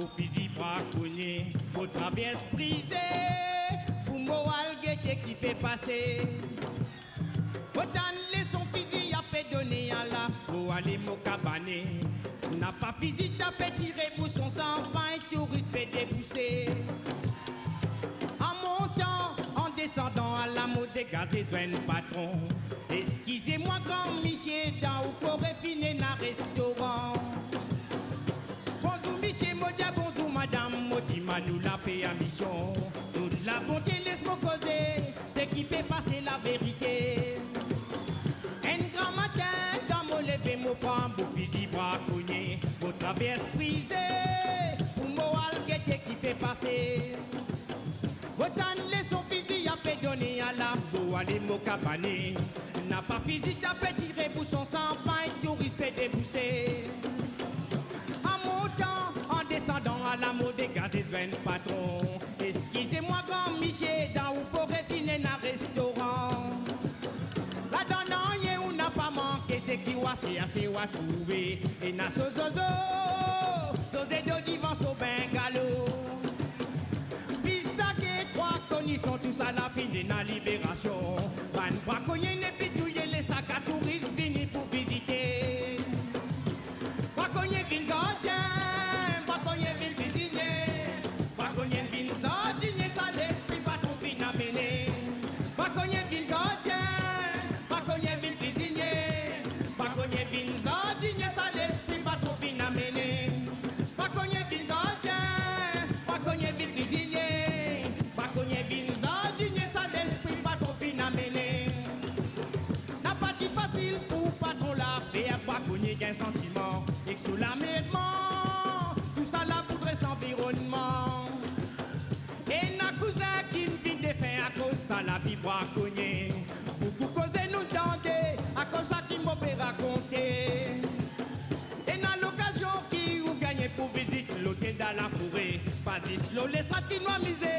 beau fusil braconnier, au traverse brisé, pour moral guetter qui peut passer. Autant son fusil a fait donner à la pour aller mon cabané. N'a pas fusil, t'as fait tirer pour son sang, et touriste peut débousser. En montant, en descendant à la mode des gaz et patron. Excusez-moi, grand Michel, dans où forêt fine na restaurant. Motima, nous la paix à mission. Toute la bonté, laisse-moi causer, c'est qui fait passer la vérité. Un grand matin, dans mon lever, mon prend, mon fusil braconnier, mon traverse brisé, pour mon alguette qui fait passer. Autant les son fusil a fait donner à la beau aller mon cabané. N'a pas physique à fait patron. Excusez-moi, grand Michel, dans où forêt fine un restaurant. La donne on n'a pas manqué, c'est qui wa c'est assez wa trouvé. Et na so so ze do divan so bengalo. Pista que trois connus tous à la fin de la libération. Van braconnier d'un sentiment et que sous l'amédement, tout ça la poudre reste l'environnement. Et n'a cousin qui me vit des faits à cause ça la vie braconnier. Beaucoup causer nous tenter à cause ça qui fait raconter. Et n'a l'occasion qui ou gagné pour visiter l'hôtel dans la forêt. Pas ici, les stratinois misés